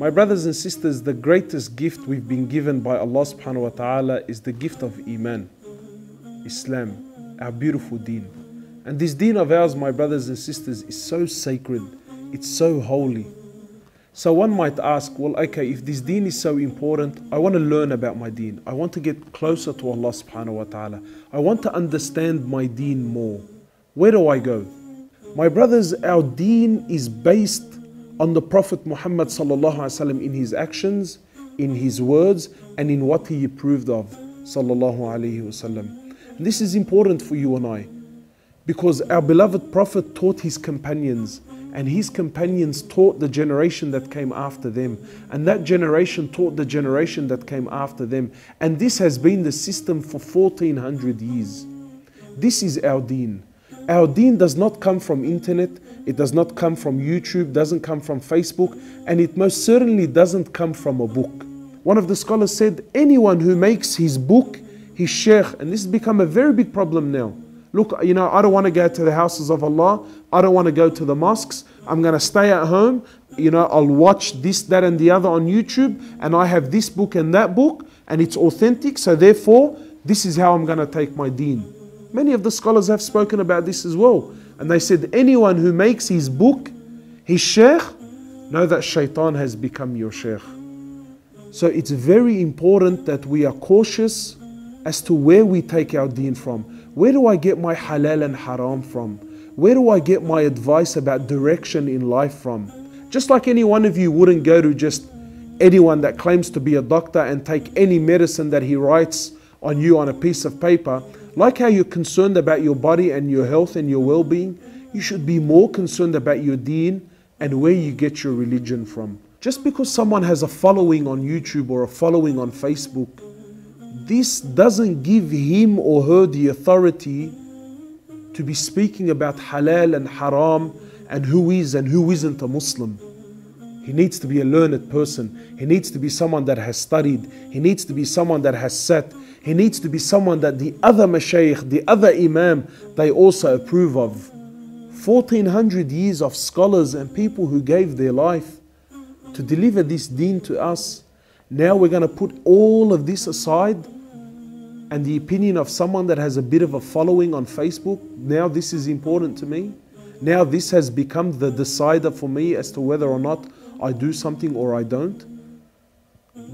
My brothers and sisters, the greatest gift we've been given by Allah subhanahu wa ta'ala is the gift of Iman, Islam, our beautiful deen. And this deen of ours, my brothers and sisters, is so sacred, it's so holy. So one might ask, well, okay, if this deen is so important, I want to learn about my deen. I want to get closer to Allah subhanahu wa ta'ala. I want to understand my deen more. Where do I go? My brothers, our deen is based on the Prophet Muhammad wasallam in his actions, in his words, and in what he approved of sallallahu alaihi wasallam. This is important for you and I because our beloved Prophet taught his companions and his companions taught the generation that came after them and that generation taught the generation that came after them. And this has been the system for 1400 years. This is our deen our deen does not come from internet it does not come from youtube doesn't come from facebook and it most certainly doesn't come from a book one of the scholars said anyone who makes his book his sheikh and this has become a very big problem now Look, you know, I don't want to go to the houses of Allah. I don't want to go to the mosques. I'm going to stay at home. You know, I'll watch this, that, and the other on YouTube. And I have this book and that book, and it's authentic. So, therefore, this is how I'm going to take my deen. Many of the scholars have spoken about this as well. And they said, anyone who makes his book his sheikh, know that shaitan has become your sheikh. So, it's very important that we are cautious as to where we take our deen from. Where do I get my halal and haram from? Where do I get my advice about direction in life from? Just like any one of you wouldn't go to just anyone that claims to be a doctor and take any medicine that he writes on you on a piece of paper, like how you're concerned about your body and your health and your well being, you should be more concerned about your deen and where you get your religion from. Just because someone has a following on YouTube or a following on Facebook, this doesn't give him or her the authority to be speaking about halal and haram and who is and who isn't a Muslim. He needs to be a learned person. He needs to be someone that has studied. He needs to be someone that has sat. He needs to be someone that the other mashayikh, the other imam, they also approve of. 1400 years of scholars and people who gave their life to deliver this deen to us. Now we're going to put all of this aside and the opinion of someone that has a bit of a following on Facebook, now this is important to me. Now this has become the decider for me as to whether or not I do something or I don't.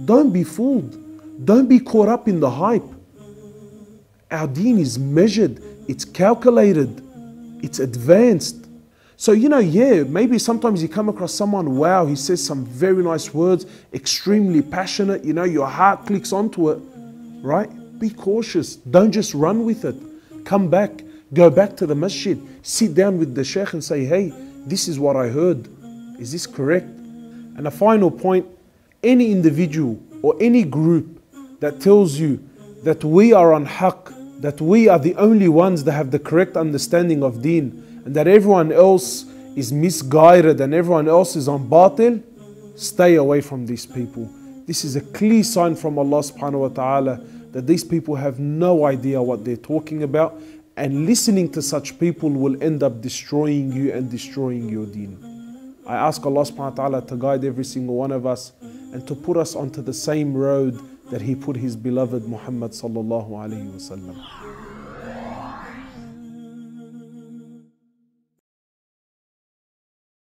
Don't be fooled. Don't be caught up in the hype. Our deen is measured, it's calculated, it's advanced. So, you know, yeah, maybe sometimes you come across someone, wow, he says some very nice words, extremely passionate, you know, your heart clicks onto it, right? Be cautious. Don't just run with it. Come back. Go back to the masjid. Sit down with the sheikh and say, hey, this is what I heard. Is this correct? And a final point any individual or any group that tells you that we are on haqq, that we are the only ones that have the correct understanding of deen, and that everyone else is misguided and everyone else is on batil, stay away from these people. This is a clear sign from Allah subhanahu wa ta'ala that these people have no idea what they're talking about, and listening to such people will end up destroying you and destroying your deen. I ask Allah subhanahu wa ta'ala to guide every single one of us and to put us onto the same road that He put His beloved Muhammad sallallahu alayhi wa sallam.